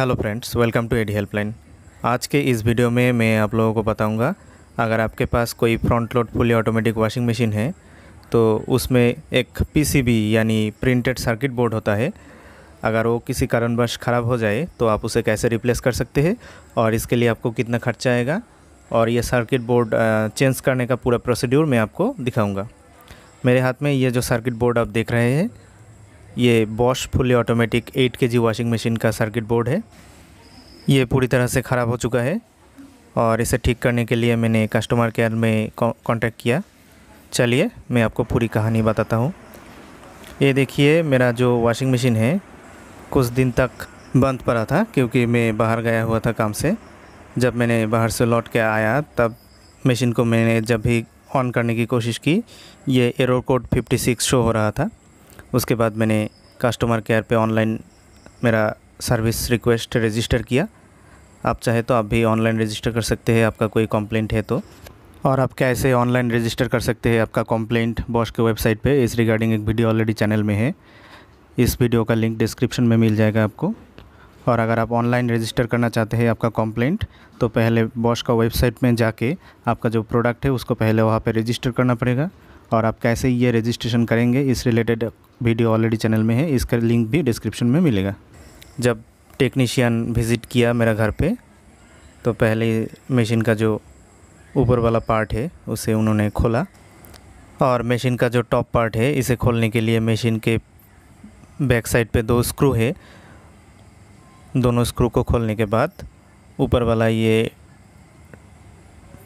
Hello friends welcome to AD helpline आज के इस वीडियो में मैं आप लोगों को बताऊँगा, अगर आपके पास कोई front load fully automatic washing machine है तो उसमें एक पीसीबी यानी प्रिंटेड सर्किट बोर्ड होता है। अगर वो किसी कारणवश ख़राब हो जाए तो आप उसे कैसे रिप्लेस कर सकते हैं और इसके लिए आपको कितना खर्चा आएगा, और ये सर्किट बोर्ड चेंज करने का पूरा प्रोसीड्यूर मैं आपको दिखाऊँगा। मेरे हाथ में ये जो सर्किट बोर्ड आप देख रहे हैं ये बॉश फुली ऑटोमेटिक 8 के वॉशिंग मशीन का सर्किट बोर्ड है। ये पूरी तरह से ख़राब हो चुका है और इसे ठीक करने के लिए मैंने कस्टमर केयर में कांटेक्ट किया। चलिए, मैं आपको पूरी कहानी बताता हूँ। ये देखिए, मेरा जो वॉशिंग मशीन है, कुछ दिन तक बंद पड़ा था क्योंकि मैं बाहर गया हुआ था काम से। जब मैंने बाहर से लौट के आया, तब मशीन को मैंने जब भी ऑन करने की कोशिश की, ये एरो कोड 56 शो हो रहा था। उसके बाद मैंने कस्टमर केयर पे ऑनलाइन मेरा सर्विस रिक्वेस्ट रजिस्टर किया। आप चाहे तो आप भी ऑनलाइन रजिस्टर कर सकते हैं, आपका कोई कंप्लेंट है तो। और आप कैसे ऑनलाइन रजिस्टर कर सकते हैं, आपका कंप्लेंट बॉश के वेबसाइट पे इस रिगार्डिंग एक वीडियो ऑलरेडी चैनल में है। इस वीडियो का लिंक डिस्क्रिप्शन में मिल जाएगा आपको। और अगर आप ऑनलाइन रजिस्टर करना चाहते हैं आपका कंप्लेंट तो पहले बॉश का वेबसाइट में जाके आपका जो प्रोडक्ट है, उसको पहले वहाँ पर रजिस्टर करना पड़ेगा। और आप कैसे ये रजिस्ट्रेशन करेंगे, इस रिलेटेड वीडियो ऑलरेडी चैनल में है, इसका लिंक भी डिस्क्रिप्शन में मिलेगा। जब टेक्नीशियन विज़िट किया मेरा घर पे तो पहले मशीन का जो ऊपर वाला पार्ट है, उसे उन्होंने खोला। और मशीन का जो टॉप पार्ट है, इसे खोलने के लिए मशीन के बैक साइड पे दो स्क्रू है। दोनों स्क्रू को खोलने के बाद ऊपर वाला ये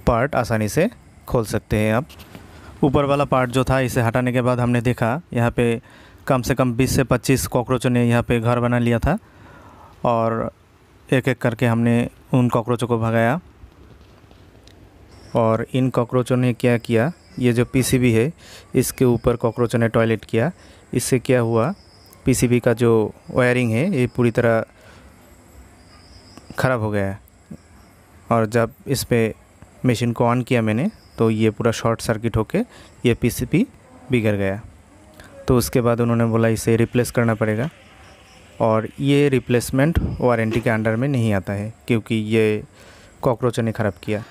पार्ट आसानी से खोल सकते हैं आप। ऊपर वाला पार्ट जो था, इसे हटाने के बाद हमने देखा, यहाँ पे कम से कम 20 से 25 कॉकरोचों ने यहाँ पे घर बना लिया था और एक एक करके हमने उन कॉकरोचों को भगाया। और इन कॉकरोचों ने क्या किया, ये जो पीसीबी है, इसके ऊपर कॉकरोचों ने टॉयलेट किया। इससे क्या हुआ, पीसीबी का जो वायरिंग है, ये पूरी तरह ख़राब हो गया और जब इस पर मशीन को ऑन किया मैंने तो ये पूरा शॉर्ट सर्किट होके ये पीसीबी बिगड़ गया। तो उसके बाद उन्होंने बोला इसे रिप्लेस करना पड़ेगा और ये रिप्लेसमेंट वारंटी के अंडर में नहीं आता है क्योंकि ये कॉकरोच ने ख़राब किया।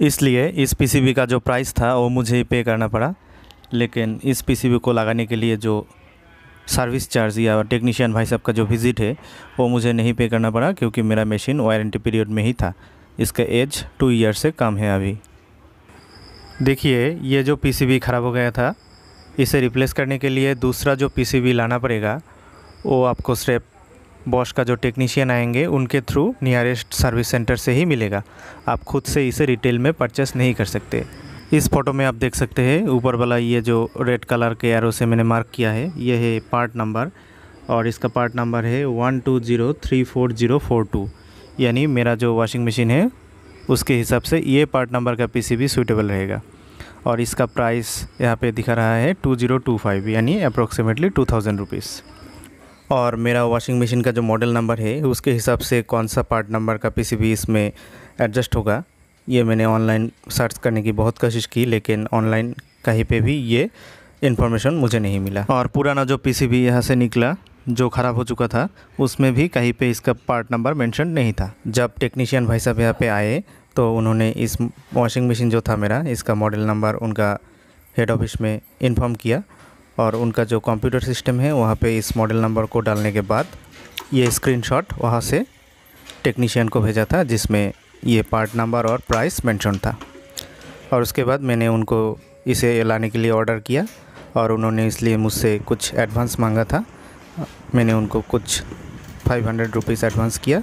इसलिए इस पीसीबी का जो प्राइस था वो मुझे ही पे करना पड़ा, लेकिन इस पीसीबी को लगाने के लिए जो सर्विस चार्ज या टेक्नीशियन भाई साहब का जो विज़िट है, वो मुझे नहीं पे करना पड़ा क्योंकि मेरा मशीन वारंटी पीरियड में ही था। इसका एज टू ईयर से कम है अभी। देखिए, ये जो पीसीबी ख़राब हो गया था, इसे रिप्लेस करने के लिए दूसरा जो पीसीबी लाना पड़ेगा, वो आपको सिर्फ़ बॉश का जो टेक्नीशियन आएँगे, उनके थ्रू नियरेस्ट सर्विस सेंटर से ही मिलेगा। आप खुद से इसे रिटेल में परचेस नहीं कर सकते। इस फ़ोटो में आप देख सकते हैं, ऊपर वाला ये जो रेड कलर के एरो से मैंने मार्क किया है, ये है पार्ट नंबर और इसका पार्ट नंबर है one two zero three four zero four two यानी मेरा जो वॉशिंग मशीन है उसके हिसाब से ये पार्ट नंबर का पीसीबी सूटेबल रहेगा। और इसका प्राइस यहाँ पे दिखा रहा है टू ज़ीरो टू फाइव यानी अप्रोक्सीमेटली टू थाउज़ेंड रुपीज़ और मेरा वॉशिंग मशीन का जो मॉडल नंबर है, उसके हिसाब से कौन सा पार्ट नंबर का पीसीबी इसमें एडजस्ट होगा, ये मैंने ऑनलाइन सर्च करने की बहुत कोशिश की, लेकिन ऑनलाइन कहीं पे भी ये इन्फॉर्मेशन मुझे नहीं मिला। और पुराना जो पीसीबी यहाँ से निकला, जो ख़राब हो चुका था, उसमें भी कहीं पे इसका पार्ट नंबर मेंशन नहीं था। जब टेक्नीशियन भाई साहब यहाँ पे आए तो उन्होंने इस वॉशिंग मशीन जो था मेरा, इसका मॉडल नंबर उनका हेड ऑफ़िस में इन्फॉर्म किया और उनका जो कंप्यूटर सिस्टम है, वहाँ पे इस मॉडल नंबर को डालने के बाद ये स्क्रीनशॉट वहाँ से टेक्नीशियन को भेजा था, जिसमें ये पार्ट नंबर और प्राइस मेंशन था। और उसके बाद मैंने उनको इसे लाने के लिए ऑर्डर किया और उन्होंने इसलिए मुझसे कुछ एडवांस मांगा था। मैंने उनको कुछ फाइव हंड्रेड रुपीज़ एडवांस किया।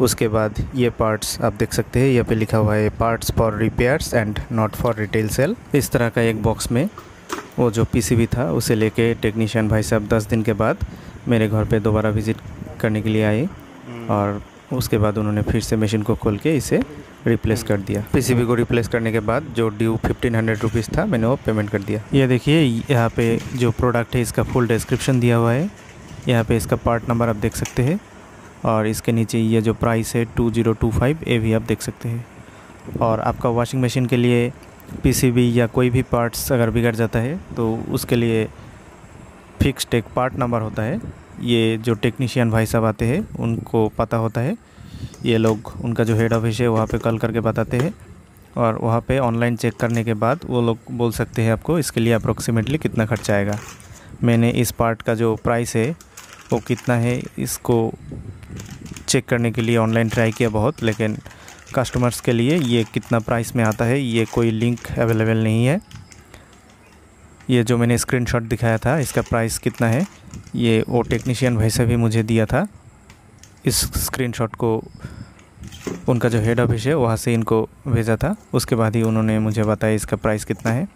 उसके बाद ये पार्ट्स आप देख सकते हैं यहाँ पे लिखा हुआ है parts for repairs and not for retail sale इस तरह का एक बॉक्स में वो जो पीसीबी था उसे लेके टेक्नीशियन भाई साहब दस दिन के बाद मेरे घर पे दोबारा विज़िट करने के लिए आए हम्म। और उसके बाद उन्होंने फिर से मशीन को खोल के इसे रिप्लेस कर दिया। पीसीबी को रिप्लेस करने के बाद जो ड्यू फिफ्टीन हंड्रेड रुपीज़ था मैंने वो पेमेंट कर दिया। ये देखिए यहाँ पे जो प्रोडक्ट है इसका फुल डिस्क्रिप्शन दिया हुआ है। यहाँ पे इसका पार्ट नंबर आप देख सकते हैं। और इसके नीचे ये जो प्राइस है टू ज़ीरो टू फाइव ये भी आप देख सकते हैं। और आपका वॉशिंग मशीन के लिए पीसीबी या कोई भी पार्ट्स अगर बिगड़ जाता है तो उसके लिए फिक्स्ड एक पार्ट नंबर होता है। ये जो टेक्नीशियन भाई साहब आते हैं, उनको पता होता है। ये लोग, उनका जो हेड ऑफ़िस है, वहाँ पे कॉल करके बताते हैं। और वहाँ पे ऑनलाइन चेक करने के बाद वो लोग बोल सकते हैं आपको, इसके लिए अप्रोक्सीमेटली कितना खर्चा आएगा। मैंने इस पार्ट का जो प्राइस है वो कितना है, इसको चेक करने के लिए ऑनलाइन ट्राई किया बहुत, लेकिन कस्टमर्स के लिए ये कितना प्राइस में आता है, ये कोई लिंक अवेलेबल नहीं है। ये जो मैंने स्क्रीनशॉट दिखाया था, इसका प्राइस कितना है, ये वो टेक्नीशियन भाई से भी मुझे दिया था। इस स्क्रीनशॉट को उनका जो हेड ऑफ़िस है, वहाँ से इनको भेजा था, उसके बाद ही उन्होंने मुझे बताया इसका प्राइस कितना है।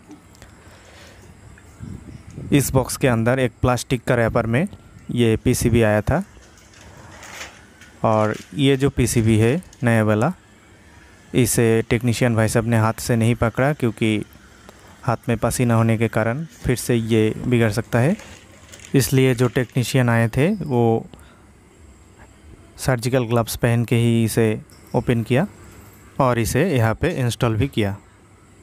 इस बॉक्स के अंदर एक प्लास्टिक का रैपर में ये पीसीबी आया था। और ये जो पीसीबी है, नया वाला, इसे टेक्नीशियन भाई साहब ने हाथ से नहीं पकड़ा क्योंकि हाथ में पसीना होने के कारण फिर से ये बिगड़ सकता है। इसलिए जो टेक्नीशियन आए थे, वो सर्जिकल ग्लव्स पहन के ही इसे ओपन किया और इसे यहाँ पे इंस्टॉल भी किया।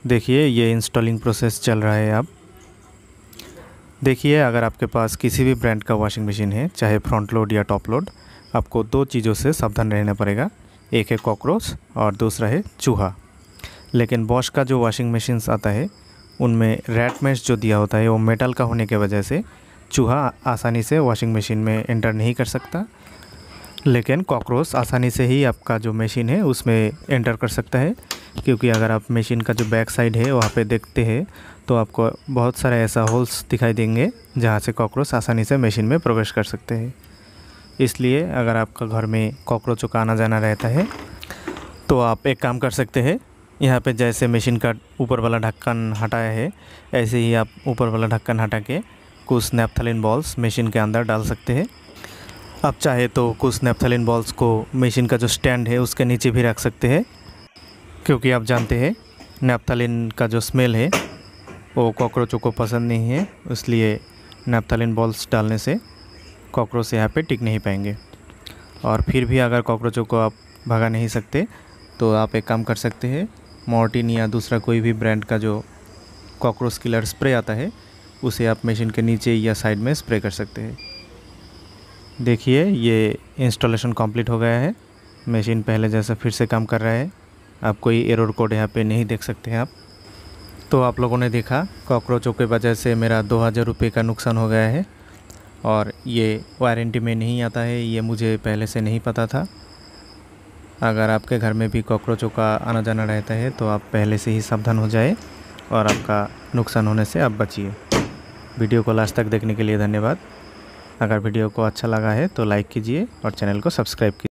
देखिए, ये इंस्टॉलिंग प्रोसेस चल रहा है अब। देखिए, अगर आपके पास किसी भी ब्रांड का वॉशिंग मशीन है, चाहे फ्रंट लोड या टॉप लोड आपको दो चीज़ों से सावधान रहना पड़ेगा। एक है कॉकरोच और दूसरा है चूहा। लेकिन बॉश का जो वॉशिंग मशीन्स आता है, उनमें रैट मैश जो दिया होता है, वो मेटल का होने के वजह से चूहा आसानी से वॉशिंग मशीन में एंटर नहीं कर सकता। लेकिन कॉकरोच आसानी से ही आपका जो मशीन है, उसमें एंटर कर सकता है। क्योंकि अगर आप मशीन का जो बैक साइड है, वहाँ पे देखते हैं तो आपको बहुत सारे ऐसा होल्स दिखाई देंगे, जहाँ से कॉकरोच आसानी से मशीन में प्रवेश कर सकते हैं। इसलिए अगर आपका घर में कॉकरोचों का आना जाना रहता है तो आप एक काम कर सकते हैं। यहाँ पे जैसे मशीन का ऊपर वाला ढक्कन हटाया है, ऐसे ही आप ऊपर वाला ढक्कन हटा के कुछ नेपथलिन बॉल्स मशीन के अंदर डाल सकते हैं। आप चाहे तो कुछ नेपथलिन बॉल्स को मशीन का जो स्टैंड है, उसके नीचे भी रख सकते हैं। क्योंकि आप जानते हैं नेपथलिन का जो स्मेल है वो कॉकरोचों को पसंद नहीं है, इसलिए नेपथलिन बॉल्स डालने से कॉकरोच यहाँ पे टिक नहीं पाएँगे। और फिर भी अगर कॉकरोचों को आप भगा नहीं सकते तो आप एक काम कर सकते हैं, मॉर्टिन या दूसरा कोई भी ब्रांड का जो कॉकरोच किलर स्प्रे आता है, उसे आप मशीन के नीचे या साइड में स्प्रे कर सकते हैं। देखिए, ये इंस्टॉलेशन कंप्लीट हो गया है। मशीन पहले जैसा फिर से काम कर रहा है। आप कोई एरर कोड यहाँ पे नहीं देख सकते हैं आप। तो आप लोगों ने देखा, कॉकरोचों के वजह से मेरा दो हज़ार रुपये का नुकसान हो गया है। और ये वारंटी में नहीं आता है, ये मुझे पहले से नहीं पता था। अगर आपके घर में भी कॉकरोचों का आना जाना रहता है तो आप पहले से ही सावधान हो जाए और आपका नुकसान होने से आप बचिए। वीडियो को लास्ट तक देखने के लिए धन्यवाद। अगर वीडियो को अच्छा लगा है तो लाइक कीजिए और चैनल को सब्सक्राइब कीजिए।